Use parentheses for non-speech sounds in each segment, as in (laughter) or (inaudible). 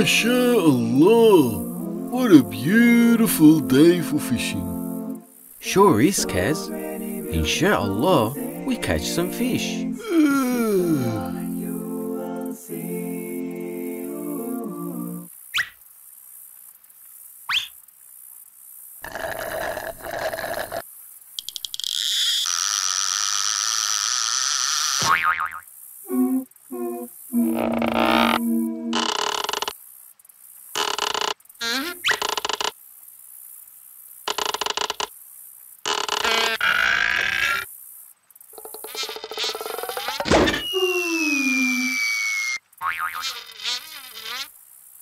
MashaAllah! What a beautiful day for fishing. Sure is, Kaz. Insha'Allah, we catch some fish.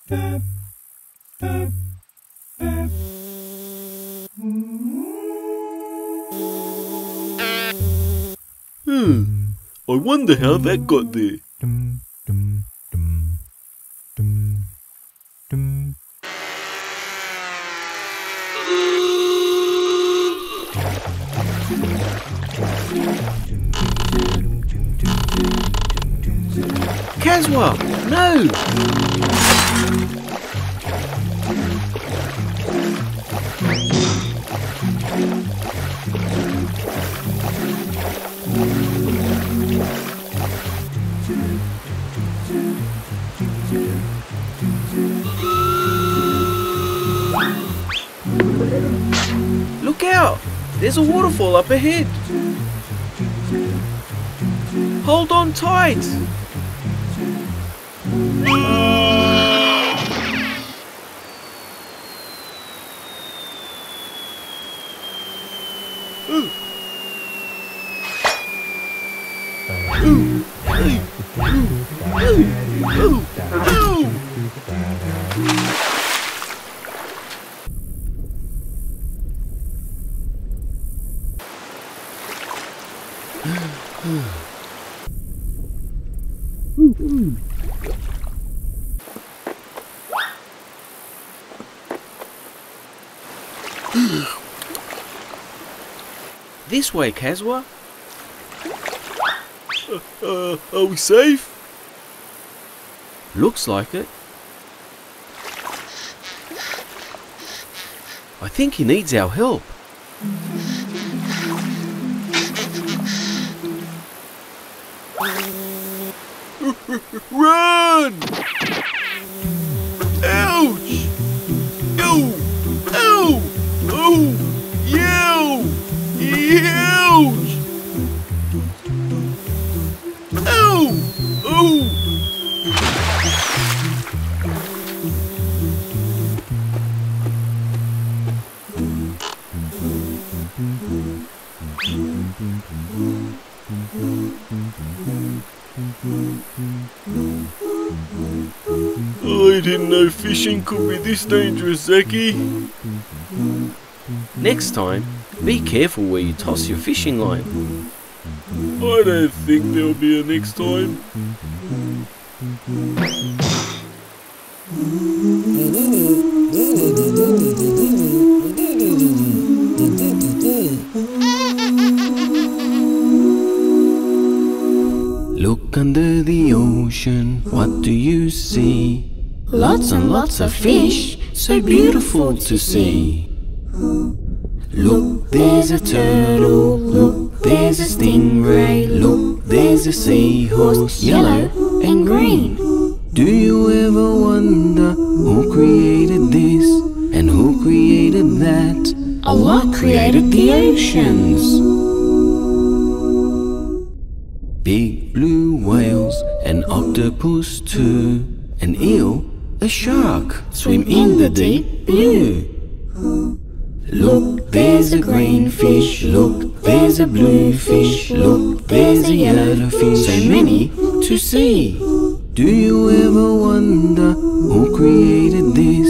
Hmm. I wonder how that got there. Kazwa, no! Look out! There's a waterfall up ahead. Hold on tight. (sighs) This way, Kazwa. Uh, are we safe? Looks like it. I think he needs our help. Run! Ouch! Ow! Ow! Oh! I didn't know fishing could be this dangerous, Zaky. Next time, be careful where you toss your fishing line. I don't think there'll be a next time. Look under the ocean, what do you see? Lots and lots of fish, so beautiful to see. Look, there's a turtle, look, there's a stingray, look, there's a seahorse, yellow and green. Do you ever wonder who created this and who created that? Allah created the oceans. Big blue whales, an octopus too, an eel, a shark swim in the deep blue. Look, there's a green fish, look, there's a blue fish, look, there's a yellow fish, so many to see. Do you ever wonder who created this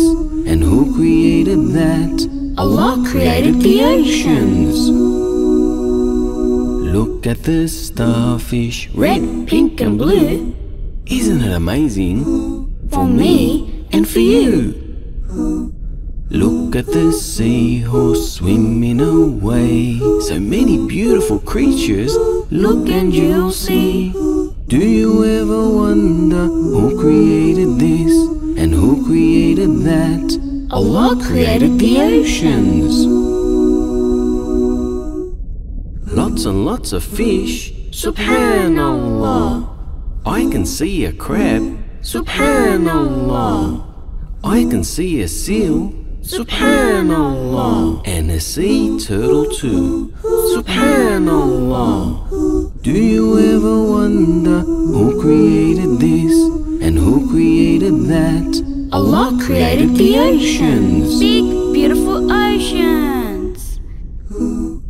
and who created that? Allah created the oceans. Look at the starfish, Red, pink and blue. Isn't it amazing? For me and for you. Look at the seahorse swimming away. So many beautiful creatures. Look and you'll see. Do you ever wonder who created this and who created that? Allah created the oceans. Lots and lots of fish. Subhanallah. I can see a crab. Subhanallah. I can see a seal. Subhanallah. And a sea turtle too. Subhanallah. Do you ever wonder who created this and who created that? Allah created the oceans. Big, beautiful oceans. Who